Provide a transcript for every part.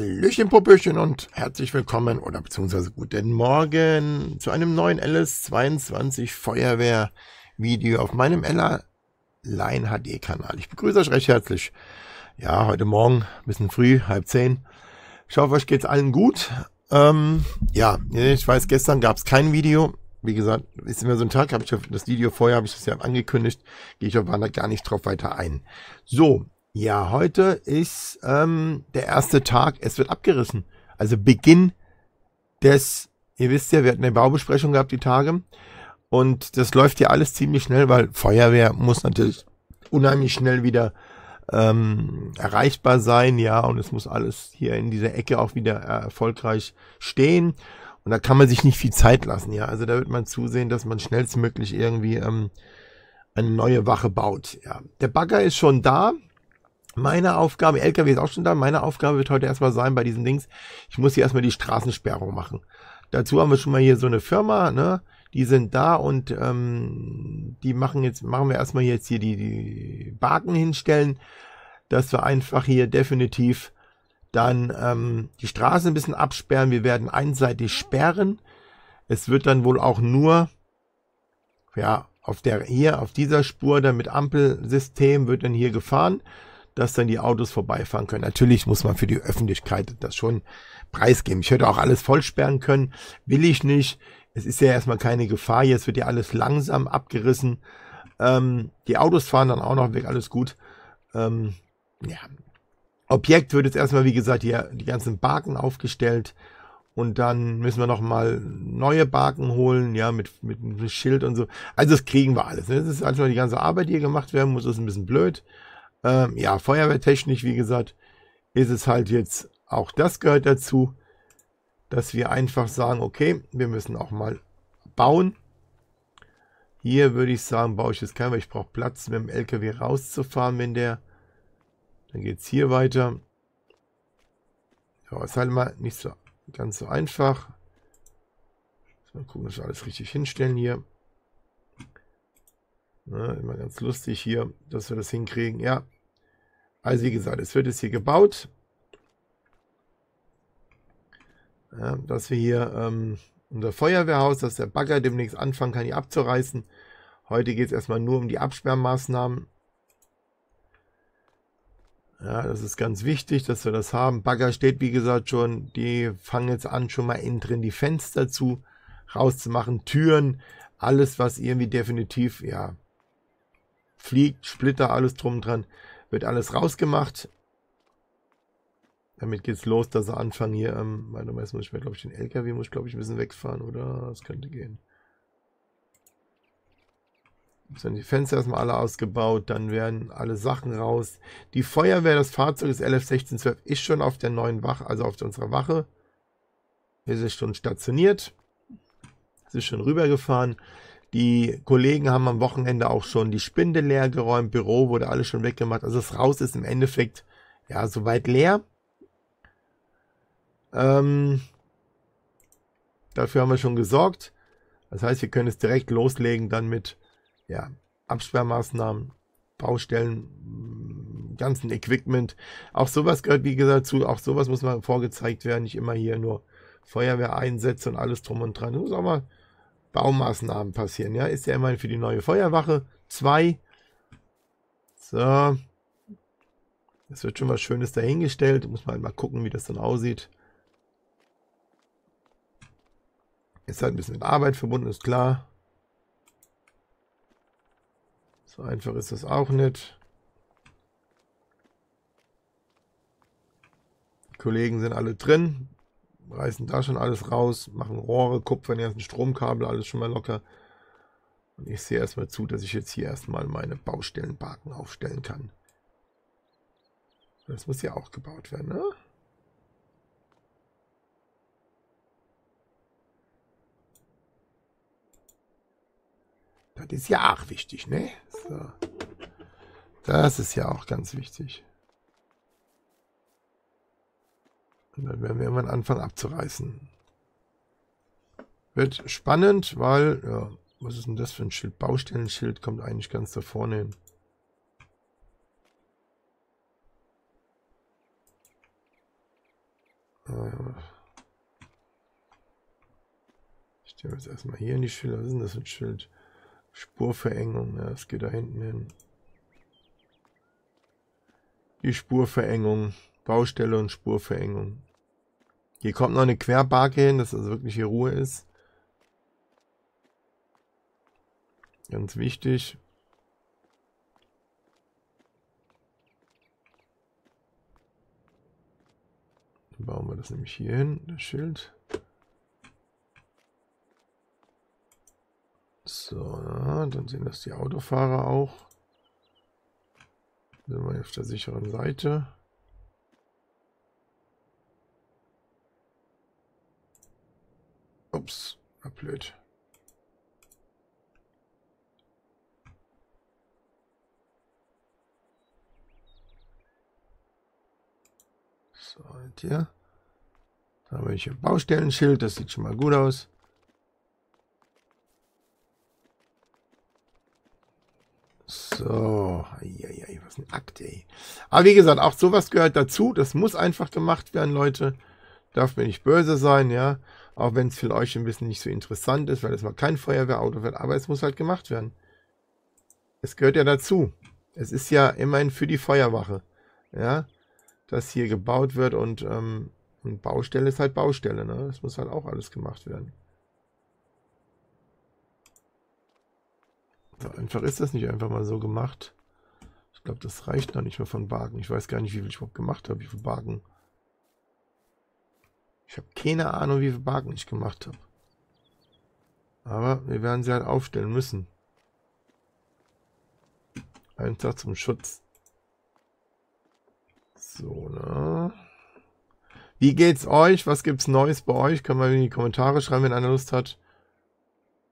Hallöchen, Puppöchen und herzlich willkommen oder beziehungsweise guten Morgen zu einem neuen LS22 Feuerwehr Video auf meinem Ella Line HD Kanal. Ich begrüße euch recht herzlich. Ja, heute Morgen, bisschen früh, halb zehn. Ich hoffe, euch geht's allen gut. Ähm, ja, ich weiß, gestern gab es kein Video. Wie gesagt, ist immer so ein Tag, habe ich das Video vorher, habe ich das ja angekündigt, gehe ich aber gar nicht drauf weiter ein. So, ja, heute ist ähm, der erste Tag. Es wird abgerissen. Also Beginn des, ihr wisst ja, wir hatten eine Baubesprechung gehabt die Tage. Und das läuft ja alles ziemlich schnell, weil Feuerwehr muss natürlich unheimlich schnell wieder ähm, erreichbar sein, ja, und es muss alles hier in dieser Ecke auch wieder erfolgreich stehen. Und da kann man sich nicht viel Zeit lassen, ja. Also da wird man zusehen, dass man schnellstmöglich irgendwie ähm, eine neue Wache baut. Ja. Der Bagger ist schon da. Meine Aufgabe, LKW ist auch schon da, meine Aufgabe wird heute erstmal sein bei diesen Dings, ich muss hier erstmal die Straßensperrung machen. Dazu haben wir schon mal hier so eine Firma, ne? Die sind da und ähm, die machen jetzt, machen wir erstmal jetzt hier die, die Baken hinstellen, dass wir einfach hier definitiv dann ähm, die Straße ein bisschen absperren. Wir werden einseitig sperren. Es wird dann wohl auch nur, ja, auf der hier, auf dieser Spur dann mit Ampelsystem wird dann hier gefahren dass dann die Autos vorbeifahren können. Natürlich muss man für die Öffentlichkeit das schon preisgeben. Ich hätte auch alles vollsperren können, will ich nicht. Es ist ja erstmal keine Gefahr. Jetzt wird ja alles langsam abgerissen. Ähm, die Autos fahren dann auch noch weg, alles gut. Ähm, ja. Objekt wird jetzt erstmal, wie gesagt, hier die ganzen Baken aufgestellt. Und dann müssen wir noch mal neue Baken holen, ja, mit, mit einem Schild und so. Also das kriegen wir alles. Ne? Das ist einfach die ganze Arbeit, die hier gemacht werden muss. Das ist ein bisschen blöd. Ähm, ja, feuerwehrtechnisch, wie gesagt, ist es halt jetzt, auch das gehört dazu, dass wir einfach sagen, okay, wir müssen auch mal bauen. Hier würde ich sagen, baue ich jetzt keinen, weil ich brauche Platz, mit dem LKW rauszufahren, wenn der, dann geht es hier weiter. Ja, ist halt mal nicht so ganz so einfach. Mal gucken, dass wir alles richtig hinstellen hier. Ja, immer ganz lustig hier, dass wir das hinkriegen. Ja, also wie gesagt, es wird jetzt hier gebaut. Ja, dass wir hier ähm, unser Feuerwehrhaus, dass der Bagger demnächst anfangen kann, hier abzureißen. Heute geht es erstmal nur um die Absperrmaßnahmen. Ja, das ist ganz wichtig, dass wir das haben. Bagger steht, wie gesagt, schon. Die fangen jetzt an, schon mal innen drin die Fenster zu rauszumachen. Türen, alles, was irgendwie definitiv, ja, fliegt, Splitter, alles drum dran, wird alles rausgemacht. Damit geht's los, dass er anfangen hier, ähm, warte mal, muss ich mir, glaube ich, den LKW muss ich, glaube ich, ein bisschen wegfahren, oder? Das könnte gehen. Werden die Fenster erstmal alle ausgebaut, dann werden alle Sachen raus. Die Feuerwehr, das Fahrzeug des LF1612 ist schon auf der neuen Wache, also auf unserer Wache. Ist es schon stationiert. Es ist schon rübergefahren. Die Kollegen haben am Wochenende auch schon die Spinde leer geräumt, Büro wurde alles schon weggemacht. Also das Haus ist im Endeffekt ja soweit leer. Ähm, dafür haben wir schon gesorgt. Das heißt, wir können es direkt loslegen dann mit ja, Absperrmaßnahmen, Baustellen, ganzen Equipment. Auch sowas gehört, wie gesagt, zu. Auch sowas muss mal vorgezeigt werden. Nicht immer hier nur Feuerwehr einsetzen und alles drum und dran. Das muss auch mal Baumaßnahmen passieren. Ja, ist ja immerhin für die neue Feuerwache 2. So. Es wird schon was Schönes dahingestellt. Muss man halt mal gucken, wie das dann aussieht. Ist halt ein bisschen mit Arbeit verbunden, ist klar. So einfach ist das auch nicht. Die Kollegen sind alle drin reißen da schon alles raus, machen Rohre, Kupfer, den ganzen Stromkabel, alles schon mal locker. Und ich sehe erstmal zu, dass ich jetzt hier erstmal meine Baustellenbarken aufstellen kann. Das muss ja auch gebaut werden, ne? Das ist ja auch wichtig, ne? So. Das ist ja auch ganz wichtig. Und dann werden wir irgendwann anfangen abzureißen. Wird spannend, weil, ja, was ist denn das für ein Schild? Baustellenschild kommt eigentlich ganz da vorne hin. Äh, ich stelle jetzt erstmal hier in die Schilder. Was ist denn das für ein Schild? Spurverengung. Ja, es geht da hinten hin. Die Spurverengung. Baustelle und Spurverengung. Hier kommt noch eine Querbarke hin, dass also wirklich hier Ruhe ist. Ganz wichtig. Dann bauen wir das nämlich hier hin, das Schild. So, dann sehen das die Autofahrer auch. Sind wir auf der sicheren Seite. Ups, war blöd. So, und hier. Da habe ich ein Baustellenschild, das sieht schon mal gut aus. So, eieiei, was ein Akt, ey. Aber wie gesagt, auch sowas gehört dazu. Das muss einfach gemacht werden, Leute. Darf mir nicht böse sein, ja. Auch wenn es für euch ein bisschen nicht so interessant ist, weil es mal kein Feuerwehrauto wird. Aber es muss halt gemacht werden. Es gehört ja dazu. Es ist ja immerhin für die Feuerwache, ja. Dass hier gebaut wird und, ähm, und Baustelle ist halt Baustelle, ne. Das muss halt auch alles gemacht werden. So einfach ist das nicht einfach mal so gemacht. Ich glaube, das reicht noch nicht mehr von Barken. Ich weiß gar nicht, wie viel ich überhaupt gemacht habe, wie viele Barken. Ich habe keine Ahnung, wie viele Barken ich gemacht habe. Aber wir werden sie halt aufstellen müssen. Einfach zum Schutz. So, ne? Wie geht's euch? Was gibt's Neues bei euch? Kann man in die Kommentare schreiben, wenn einer Lust hat.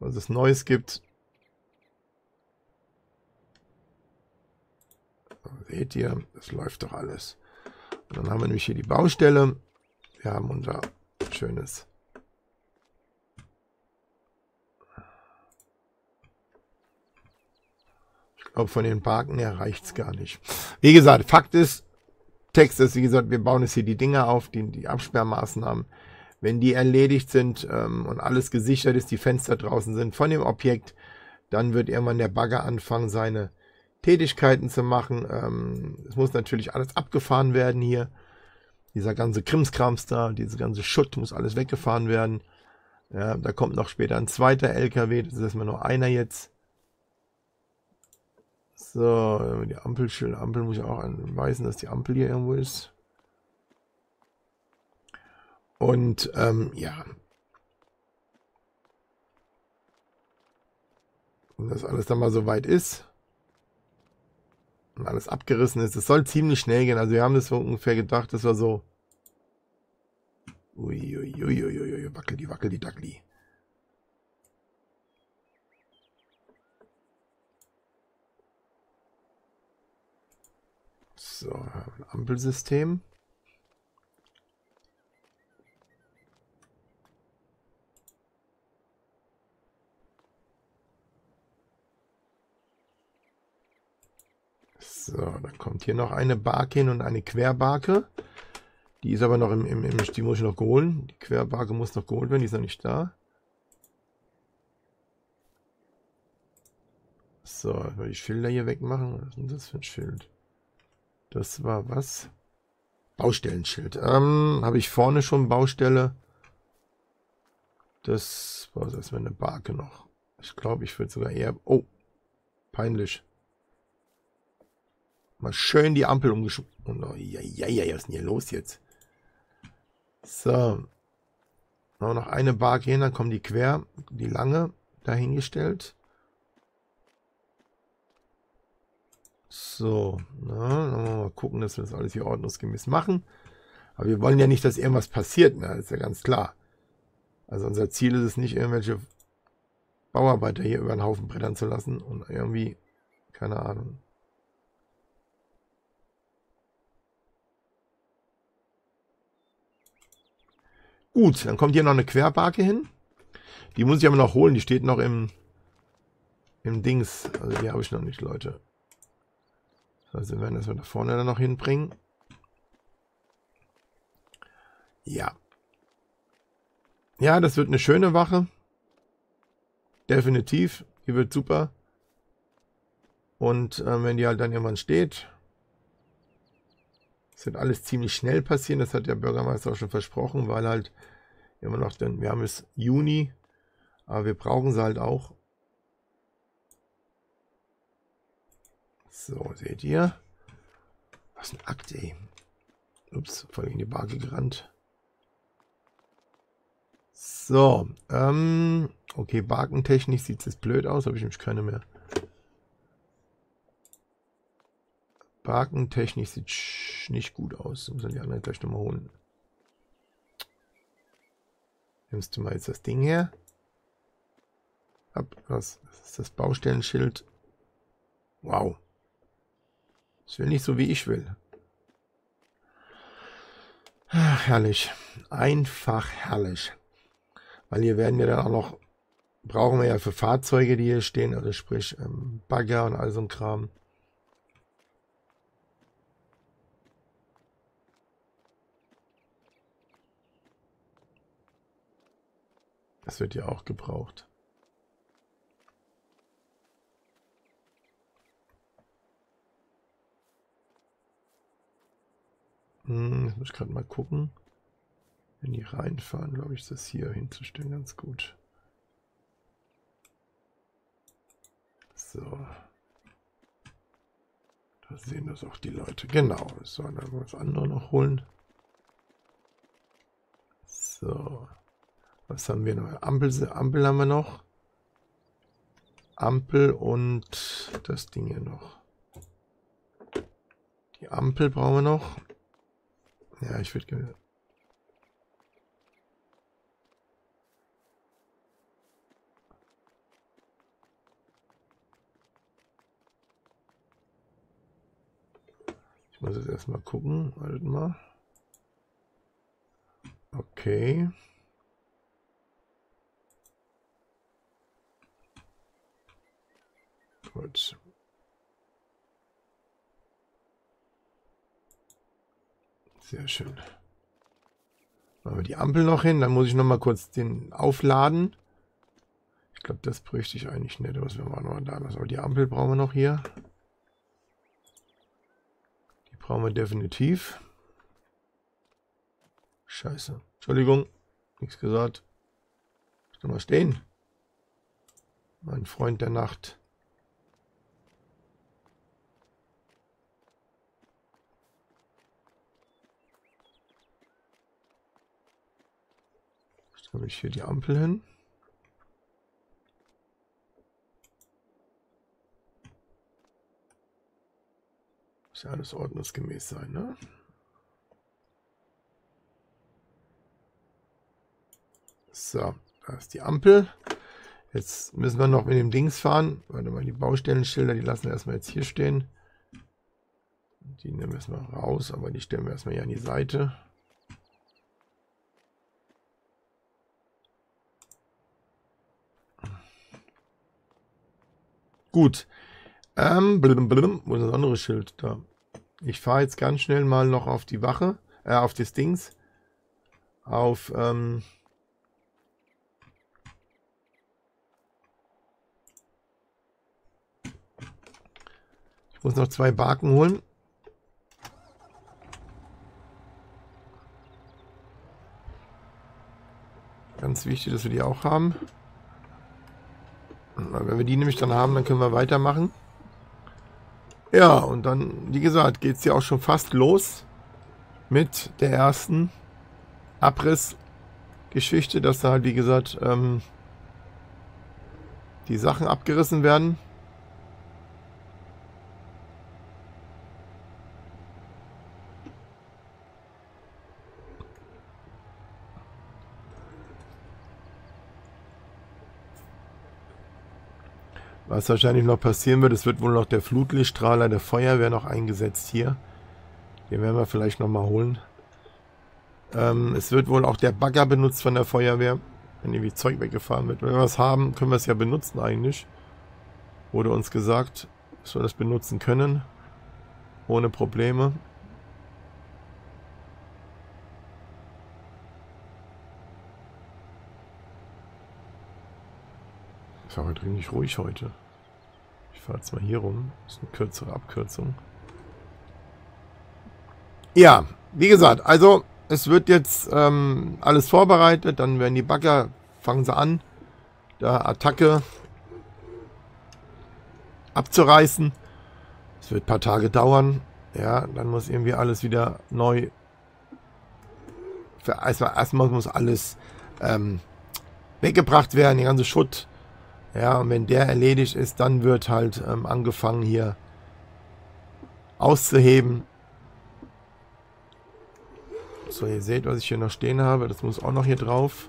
Was es Neues gibt. Seht ihr, das läuft doch alles. Und dann haben wir nämlich hier die Baustelle. Wir haben unser schönes Ich glaube, von den Parken her reicht es gar nicht. Wie gesagt, Fakt ist, Text ist, wie gesagt, wir bauen jetzt hier die Dinge auf, die, die Absperrmaßnahmen. Wenn die erledigt sind ähm, und alles gesichert ist, die Fenster draußen sind von dem Objekt, dann wird irgendwann der Bagger anfangen, seine Tätigkeiten zu machen. Ähm, es muss natürlich alles abgefahren werden hier. Dieser ganze Krimskrams da, diese ganze Schutt muss alles weggefahren werden. Ja, da kommt noch später ein zweiter LKW, das ist erstmal nur einer jetzt. So, die Ampelschild, Ampel muss ich auch anweisen, dass die Ampel hier irgendwo ist. Und ähm, ja. Und das alles dann mal so weit ist, und alles abgerissen ist. Es soll ziemlich schnell gehen. Also wir haben das so ungefähr gedacht, das war so. Wackel die, wackel die Dackli. So, ein Ampelsystem. So, dann kommt hier noch eine Barke hin und eine Querbarke. Die ist aber noch im, im, im die muss ich noch holen. Die Querbarke muss noch geholt werden, die ist noch nicht da. So, mal die Schilder hier wegmachen. Was ist denn das für ein Schild? Das war was? Baustellenschild. Ähm, habe ich vorne schon Baustelle. Das war erstmal eine Barke noch. Ich glaube, ich würde sogar eher... Oh, peinlich. Mal schön die Ampel umgeschmissen. Oh, ja, ja, ja, was ist denn hier los jetzt? So. noch eine Bar gehen, dann kommen die quer, die lange dahingestellt. So, na, mal gucken, dass wir das alles hier ordnungsgemäß machen. Aber wir wollen ja nicht, dass irgendwas passiert, ne? das ist ja ganz klar. Also unser Ziel ist es nicht, irgendwelche Bauarbeiter hier über den Haufen brettern zu lassen und irgendwie, keine Ahnung. Gut, dann kommt hier noch eine Querbarke hin. Die muss ich aber noch holen. Die steht noch im, im Dings. Also die habe ich noch nicht, Leute. Also wir werden das da vorne dann noch hinbringen. Ja. Ja, das wird eine schöne Wache. Definitiv. Die wird super. Und äh, wenn die halt dann irgendwann steht, das wird alles ziemlich schnell passieren. Das hat der Bürgermeister auch schon versprochen, weil halt immer noch, denn wir haben es Juni, aber wir brauchen sie halt auch. So, seht ihr? Was ein Akt, ey. Ups, voll in die Barke gerannt. So, ähm, okay, Barkentechnik sieht es blöd aus, habe ich nämlich keine mehr. Barkentechnik sieht nicht gut aus. Muss man die anderen gleich nochmal holen. Nimmst du mal jetzt das Ding her? Ab, was? Das ist das Baustellenschild. Wow. Das will nicht so, wie ich will. Ach, herrlich. Einfach herrlich. Weil hier werden wir dann auch noch, brauchen wir ja für Fahrzeuge, die hier stehen, also sprich ähm, Bagger und all so ein Kram. Das wird ja auch gebraucht. Hm, jetzt muss ich gerade mal gucken. Wenn die reinfahren, glaube ich, ist das hier hinzustellen ganz gut. So. Da sehen das auch die Leute. Genau. So, dann wir das andere noch holen. So. Was haben wir noch? Ampel, Ampel haben wir noch. Ampel und das Ding hier noch. Die Ampel brauchen wir noch. Ja, ich würde gerne Ich muss jetzt erstmal gucken. Wartet mal. Okay. Gut. Sehr schön. Machen wir die Ampel noch hin. Dann muss ich noch mal kurz den aufladen. Ich glaube, das bräuchte ich eigentlich nicht. Was wir mal noch da lassen. Aber die Ampel brauchen wir noch hier. Brauchen wir definitiv. Scheiße. Entschuldigung. Nichts gesagt. Muss mal stehen. Mein Freund der Nacht. Stelle ich hier die Ampel hin. Muss ja alles ordnungsgemäß sein, ne? So, da ist die Ampel. Jetzt müssen wir noch mit dem Dings fahren. Warte mal, die Baustellenschilder, die lassen wir erstmal jetzt hier stehen. Die nehmen wir erstmal raus, aber die stellen wir erstmal hier an die Seite. Gut. Ähm, blum, blum, wo ist das andere Schild? Da. Ich fahre jetzt ganz schnell mal noch auf die Wache, äh, auf das Dings. Auf, ähm, Ich muss noch zwei Barken holen. Ganz wichtig, dass wir die auch haben. Wenn wir die nämlich dann haben, dann können wir weitermachen. Ja, und dann, wie gesagt, geht es ja auch schon fast los mit der ersten Abrissgeschichte, dass da halt, wie gesagt, ähm, die Sachen abgerissen werden. Was wahrscheinlich noch passieren wird, es wird wohl noch der Flutlichtstrahler der Feuerwehr noch eingesetzt hier. Den werden wir vielleicht nochmal holen. Ähm, es wird wohl auch der Bagger benutzt von der Feuerwehr, wenn irgendwie Zeug weggefahren wird. Wenn wir was haben, können wir es ja benutzen eigentlich. Wurde uns gesagt, dass wir das benutzen können. Ohne Probleme. Ist aber dringlich ruhig heute. Ich fahre jetzt mal hier rum. Das ist eine kürzere Abkürzung. Ja, wie gesagt, also es wird jetzt ähm, alles vorbereitet. Dann werden die Bagger, fangen sie an, da Attacke abzureißen. Es wird ein paar Tage dauern. Ja, dann muss irgendwie alles wieder neu. Erstmal, erstmal muss alles ähm, weggebracht werden, die ganze Schutt. Ja, und wenn der erledigt ist, dann wird halt ähm, angefangen hier auszuheben. So, ihr seht, was ich hier noch stehen habe. Das muss auch noch hier drauf.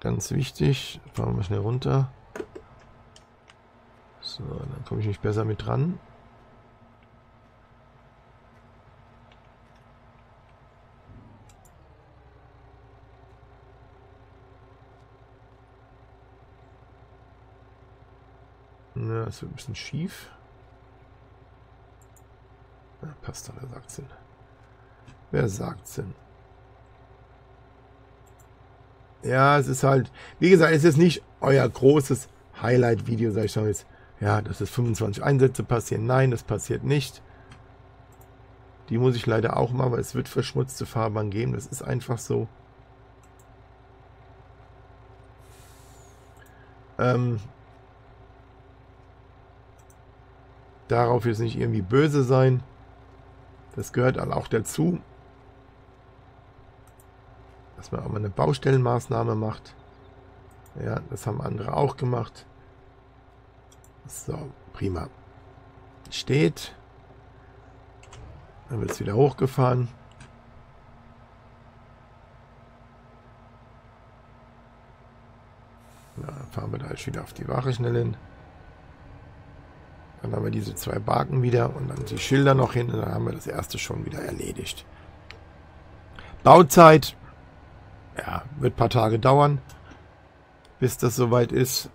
Ganz wichtig. Fahren wir schnell runter. So, dann komme ich nicht besser mit dran. Wird ein bisschen schief. Ja, passt doch, wer sagt's denn? Wer sagt's denn? Ja, es ist halt, wie gesagt, es ist nicht euer großes Highlight-Video, sag ich mal jetzt. Ja, dass es 25 Einsätze passieren. Nein, das passiert nicht. Die muss ich leider auch mal, weil es wird verschmutzte Fahrbahn geben. Das ist einfach so. Ähm, darauf jetzt nicht irgendwie böse sein. Das gehört auch dazu. Dass man auch mal eine Baustellenmaßnahme macht. Ja, das haben andere auch gemacht. So, prima. Steht. Dann wird es wieder hochgefahren. Ja, dann fahren wir da jetzt wieder auf die Wache schnell hin. Dann haben wir diese zwei Baken wieder und dann die Schilder noch hin und dann haben wir das erste schon wieder erledigt. Bauzeit, ja, wird ein paar Tage dauern, bis das soweit ist.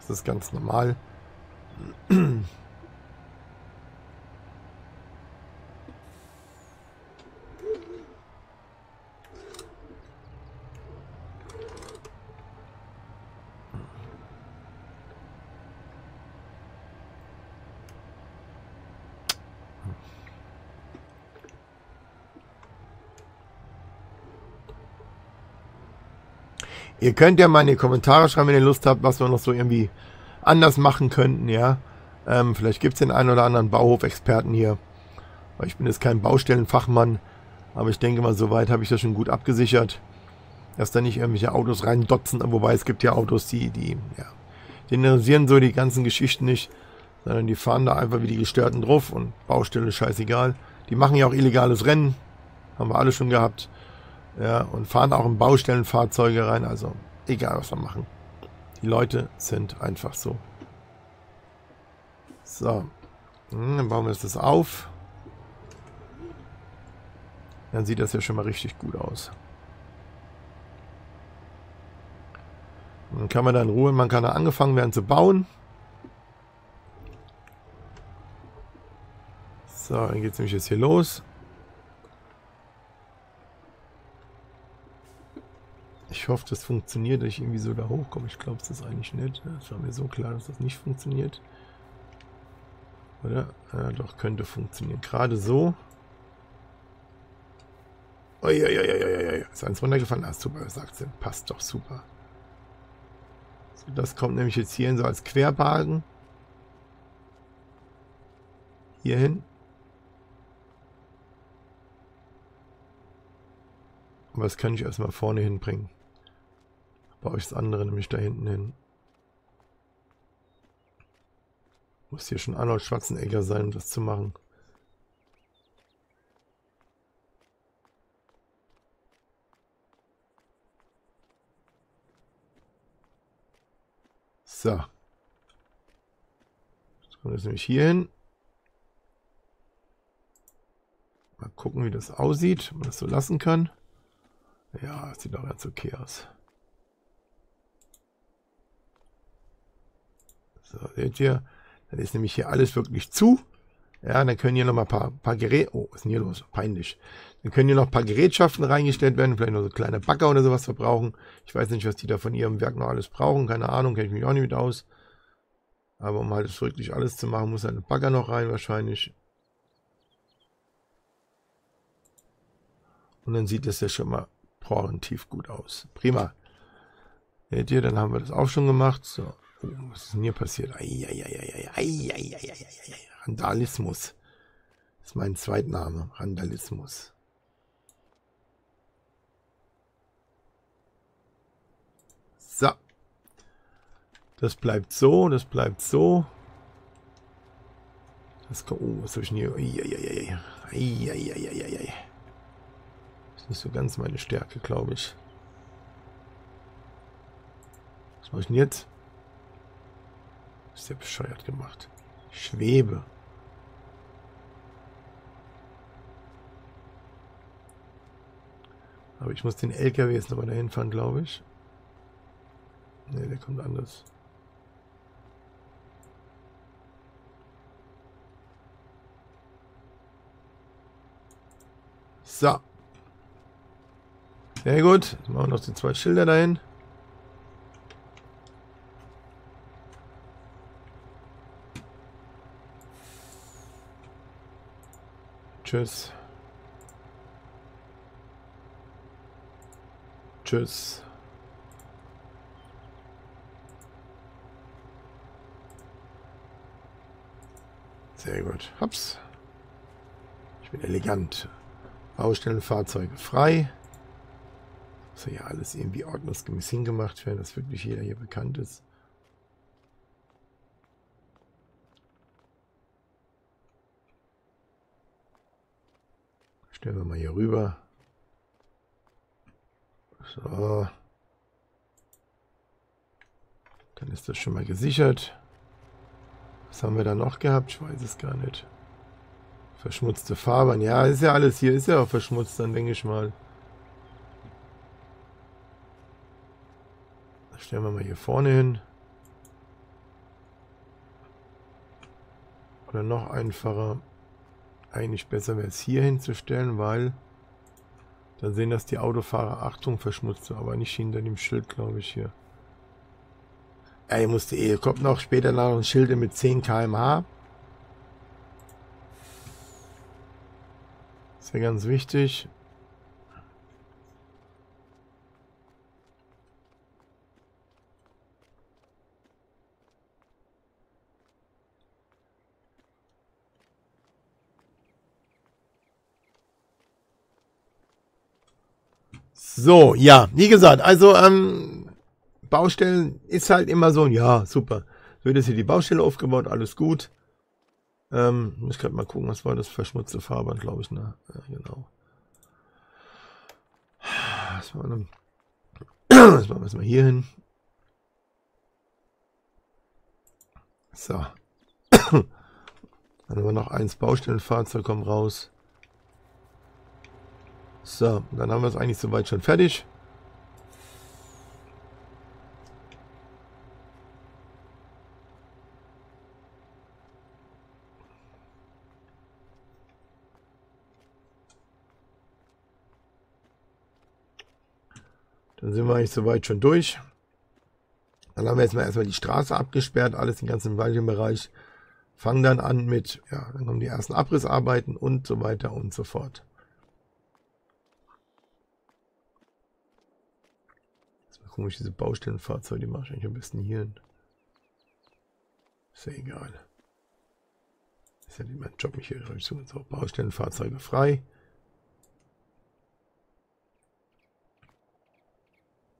Das ist ganz normal. Ihr könnt ja mal in die Kommentare schreiben, wenn ihr Lust habt, was wir noch so irgendwie anders machen könnten, ja. Ähm, vielleicht gibt es den einen oder anderen Bauhofexperten hier. Weil ich bin jetzt kein Baustellenfachmann, aber ich denke mal, soweit habe ich das schon gut abgesichert, dass da nicht irgendwelche Autos reindotzen, wobei es gibt ja Autos, die, die, ja, die interessieren so die ganzen Geschichten nicht, sondern die fahren da einfach wie die Gestörten drauf und Baustelle scheißegal. Die machen ja auch illegales Rennen, haben wir alle schon gehabt. Ja, und fahren auch in Baustellenfahrzeuge rein. Also egal, was wir machen. Die Leute sind einfach so. So. Hm, dann bauen wir das auf. Dann sieht das ja schon mal richtig gut aus. Dann kann man da in Ruhe, man kann da angefangen werden zu bauen. So, dann geht es nämlich jetzt hier los. Ich hoffe, das funktioniert, dass ich irgendwie so da hochkomme. Ich glaube, es ist eigentlich nicht. Es war mir so klar, dass das nicht funktioniert. Oder? Ja, doch, könnte funktionieren. Gerade so. Uiuiuiui. Ist eins runtergefallen? Ah, super, sagt sie. Passt doch super. So, das kommt nämlich jetzt hierhin so als Querbalken. Hierhin. Aber das kann ich erstmal vorne hinbringen baue ich das andere nämlich da hinten hin. Muss hier schon Arnold Schwarzenegger sein, um das zu machen. So. Jetzt kommt jetzt nämlich hier hin. Mal gucken, wie das aussieht, ob man das so lassen kann. Ja, sieht auch ganz okay aus. So, seht ihr, dann ist nämlich hier alles wirklich zu. Ja, dann können hier noch mal ein paar, paar Geräte. Oh, was ist denn hier los? Peinlich. Dann können hier noch ein paar Gerätschaften reingestellt werden, vielleicht noch so kleine Bagger oder sowas verbrauchen. Ich weiß nicht, was die da von ihrem Werk noch alles brauchen. Keine Ahnung, kenne ich mich auch nicht mit aus. Aber um halt wirklich alles zu machen, muss halt ein Bagger noch rein wahrscheinlich. Und dann sieht das ja schon mal präventiv gut aus. Prima. Seht ihr, dann haben wir das auch schon gemacht. So, oh, was ist denn hier passiert? Randalismus. Das ist mein Zweitname. Randalismus. So. Das bleibt so, das bleibt so. Das, oh, was soll ich denn hier? Eieieiei. Eieieiei. Das ist nicht so ganz meine Stärke, glaube ich. Was mache ich denn jetzt? ist ja bescheuert gemacht. Ich schwebe. Aber ich muss den LKW jetzt nochmal dahin fahren, glaube ich. Ne, der kommt anders. So. Sehr gut. Machen wir noch die zwei Schilder dahin. Tschüss. Tschüss. Sehr gut. Hops. Ich bin elegant. Baustellenfahrzeuge frei. Soll ja alles irgendwie ordnungsgemäß hingemacht werden, dass wirklich jeder hier bekannt ist. Stellen wir mal hier rüber. So. Dann ist das schon mal gesichert. Was haben wir da noch gehabt? Ich weiß es gar nicht. Verschmutzte Fahrbahn. Ja, ist ja alles hier. Ist ja auch verschmutzt, dann denke ich mal. Stellen wir mal hier vorne hin. Oder noch einfacher. Eigentlich besser wäre es hier hinzustellen, weil dann sehen das die Autofahrer. Achtung, verschmutzt, aber nicht hinter dem Schild, glaube ich, hier. Ihr musste eh, kommt noch später noch ein Schild mit 10 km/h. Ist ja ganz wichtig. So, ja, wie gesagt, also ähm, Baustellen ist halt immer so, ja, super. Wird jetzt hier die Baustelle aufgebaut, alles gut. Ähm, muss gerade mal gucken, was war das? Verschmutzte Fahrbahn, glaube ich, ne? Ja, genau. Was war dann? Das machen wir jetzt mal hier hin. So. Dann haben wir noch eins Baustellenfahrzeug, kommt raus. So, dann haben wir es eigentlich soweit schon fertig. Dann sind wir eigentlich soweit schon durch. Dann haben wir jetzt mal erstmal die Straße abgesperrt, alles den ganzen Bereich. Fangen dann an mit, ja, dann kommen die ersten Abrissarbeiten und so weiter und so fort. Komisch, diese Baustellenfahrzeuge, die mache ich eigentlich am besten hier hin. Ist ja egal. Ist ja nicht mein Job, mich hier zu. So, Baustellenfahrzeuge frei.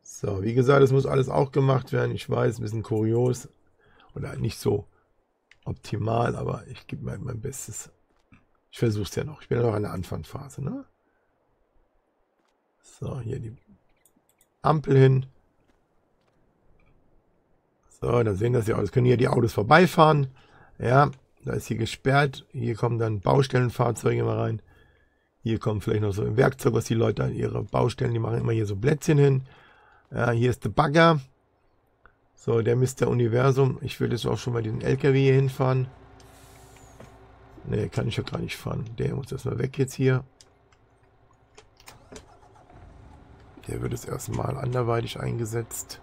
So, wie gesagt, es muss alles auch gemacht werden. Ich weiß, ein bisschen kurios oder nicht so optimal, aber ich gebe mein, mein Bestes. Ich versuche es ja noch. Ich bin ja noch in der Anfangsphase. Ne? So, hier die Ampel hin. So, da sehen das ja aus. Können hier die Autos vorbeifahren. Ja, da ist hier gesperrt. Hier kommen dann Baustellenfahrzeuge mal rein. Hier kommt vielleicht noch so ein Werkzeug, was die Leute an ihre Baustellen, die machen immer hier so Blättchen hin. Ja, hier ist der Bagger. So, der Mr. Universum. Ich will jetzt auch schon mal diesen LKW hier hinfahren. Ne, kann ich ja gar nicht fahren. Der muss erstmal weg jetzt hier. Der wird es erstmal anderweitig eingesetzt.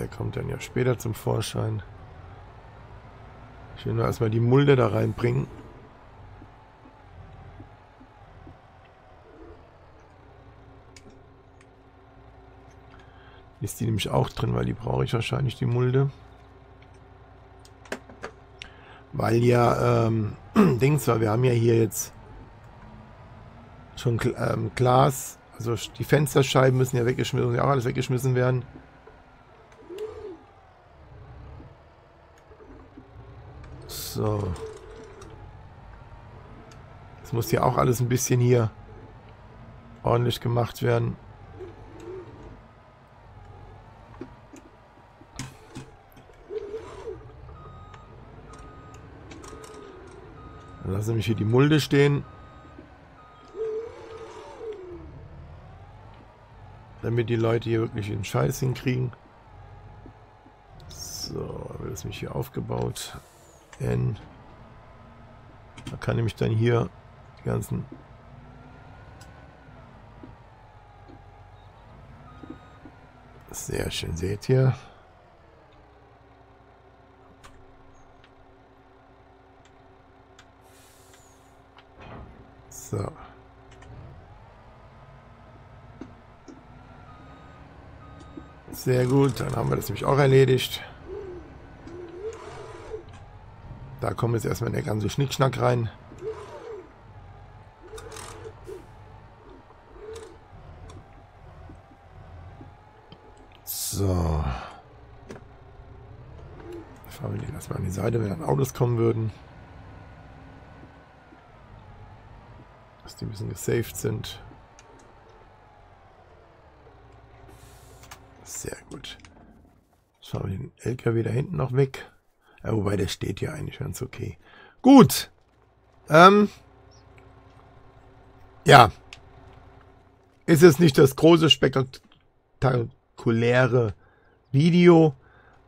Der kommt dann ja später zum Vorschein. Ich will nur erstmal die Mulde da reinbringen. Ist die nämlich auch drin, weil die brauche ich wahrscheinlich, die Mulde. Weil ja, ähm, Dings war, wir haben ja hier jetzt schon ähm, Glas, also die Fensterscheiben müssen ja weggeschmissen, ja auch alles weggeschmissen werden. So. Das muss hier auch alles ein bisschen hier ordentlich gemacht werden. Dann lassen mich hier die Mulde stehen. Damit die Leute hier wirklich den Scheiß hinkriegen. So, wird es mich hier aufgebaut. N. Da kann nämlich dann hier die ganzen Sehr schön, seht ihr? So. Sehr gut, dann haben wir das nämlich auch erledigt. Da kommt jetzt erstmal der ganze Schnickschnack rein. So. Fahren wir die erstmal an die Seite, wenn dann Autos kommen würden. Dass die ein bisschen gesaved sind. Sehr gut. Jetzt fahren wir den LKW da hinten noch weg. Ja, wobei, der steht ja eigentlich ganz okay. Gut. Ähm. Ja. Ist es nicht das große, spektakuläre Video.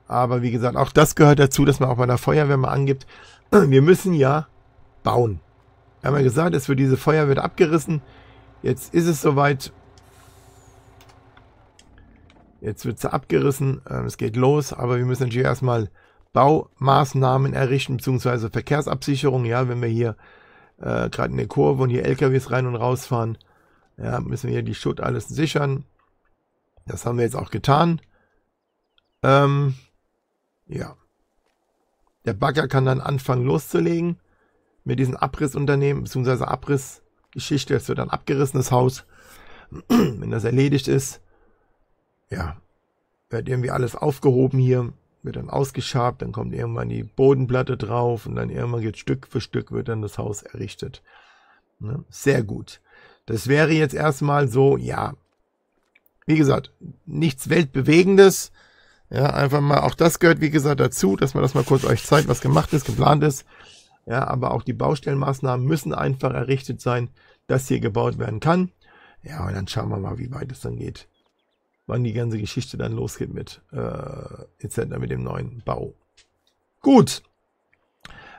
Aber wie gesagt, auch das gehört dazu, dass man auch bei der Feuerwehr mal angibt. Wir müssen ja bauen. Wir haben ja gesagt, es wird diese Feuer wird abgerissen. Jetzt ist es soweit. Jetzt wird sie abgerissen. Ähm, es geht los. Aber wir müssen natürlich erstmal Baumaßnahmen errichten, beziehungsweise Verkehrsabsicherung. Ja, wenn wir hier äh, gerade in der Kurve und hier LKWs rein und rausfahren, ja, müssen wir hier die Schutt alles sichern. Das haben wir jetzt auch getan. Ähm, ja. Der Bagger kann dann anfangen loszulegen mit diesen Abrissunternehmen, beziehungsweise Abrissgeschichte. Es wird dann abgerissenes Haus. Wenn das erledigt ist, ja, wird irgendwie alles aufgehoben hier wird dann ausgeschabt, dann kommt irgendwann die Bodenplatte drauf und dann irgendwann geht Stück für Stück wird dann das Haus errichtet. Ne? Sehr gut. Das wäre jetzt erstmal so, ja, wie gesagt, nichts Weltbewegendes. Ja, einfach mal, auch das gehört, wie gesagt, dazu, dass man das mal kurz euch zeigt, was gemacht ist, geplant ist. Ja, aber auch die Baustellenmaßnahmen müssen einfach errichtet sein, dass hier gebaut werden kann. Ja, und dann schauen wir mal, wie weit es dann geht wann die ganze Geschichte dann losgeht mit äh, etc. mit dem neuen Bau. Gut.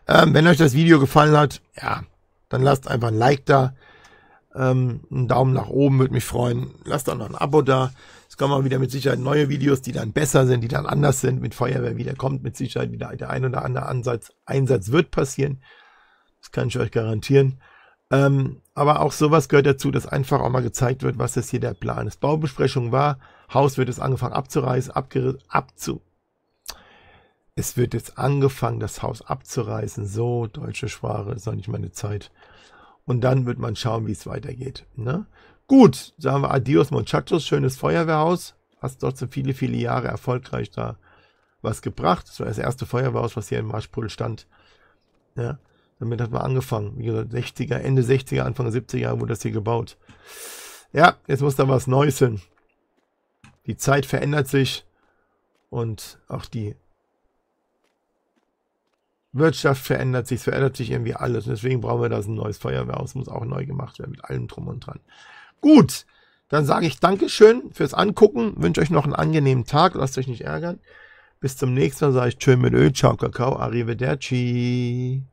Ähm, wenn euch das Video gefallen hat, ja, dann lasst einfach ein Like da. Ähm, einen Daumen nach oben würde mich freuen. Lasst auch noch ein Abo da. Es kommen auch wieder mit Sicherheit neue Videos, die dann besser sind, die dann anders sind. Mit Feuerwehr wieder kommt mit Sicherheit wieder der ein oder andere Ansatz, Einsatz wird passieren. Das kann ich euch garantieren. Ähm, aber auch sowas gehört dazu, dass einfach auch mal gezeigt wird, was das hier der Plan ist. Baubesprechung war, Haus wird jetzt angefangen abzureißen, abzu. Es wird jetzt angefangen, das Haus abzureißen. So, deutsche Sprache, ist noch nicht meine Zeit. Und dann wird man schauen, wie es weitergeht. Ne? Gut, sagen wir Adios Muchachos, schönes Feuerwehrhaus. Hast trotzdem viele, viele Jahre erfolgreich da was gebracht. Das war das erste Feuerwehrhaus, was hier in Marschpol stand. Ja. Damit hat man angefangen. Wie gesagt, 60er, Ende 60er, Anfang 70er wurde das hier gebaut. Ja, jetzt muss da was Neues hin. Die Zeit verändert sich und auch die Wirtschaft verändert sich, es verändert sich irgendwie alles. Und deswegen brauchen wir da ein neues Feuerwehrhaus, muss auch neu gemacht werden mit allem drum und dran. Gut, Dann sage ich Dankeschön fürs Angucken, wünsche euch noch einen angenehmen Tag, lasst euch nicht ärgern. Bis zum nächsten Mal sage ich Tschö mit Öl, ciao Kakao, arrivederci.